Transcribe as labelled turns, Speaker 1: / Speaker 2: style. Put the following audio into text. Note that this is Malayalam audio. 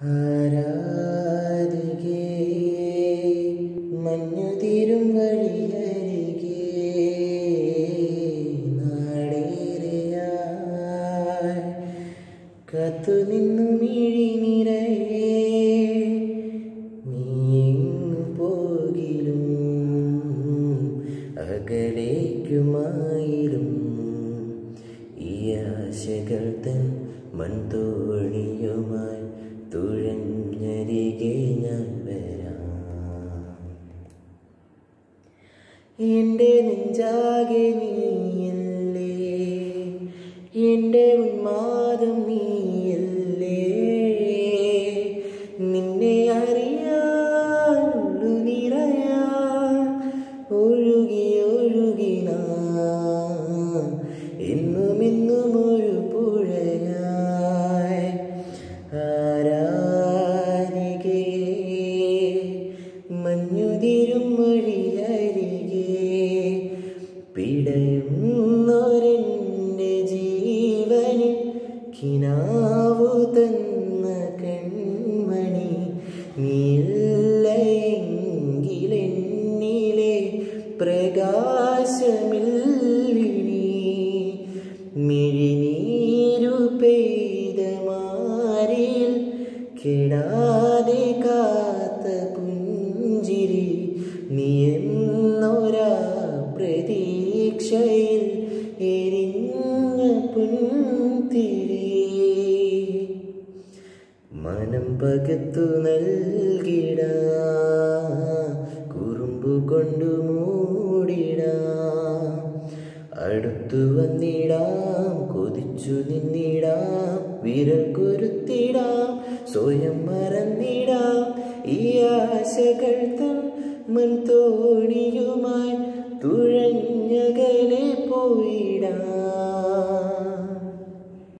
Speaker 1: ആരാധികേ കത്തു നിന്നു മിഴി നിറയെ നീങ്ങു പോകിലും അകലേക്കുമായിലും ഈ ആശകൾ തൻ മൺതോണിയുമായി എന്റെ നെഞ്ചാകെ നീയല്ലേ പ്രകാശമില്ലിനി മിഴിനീരു പെയ്ത മാറിൽ കെടാതെ കാത്ത പുഞ്ചിരി. നീ എന്നൊരാ പ്രതീക്ഷയിൽ എരിഞ്ഞ പുൻതിരി. മനം പകത്തു നൽകിട അടുത്തു വന്നിടാം കൊതിച്ചു നിന്നിടാം വിരൽ കുരുത്തിടാം സ്വയം മറന്നിടാം. ഈ ആശകൾ തൻ മുൻ തോണിയുമായി പോയിടാം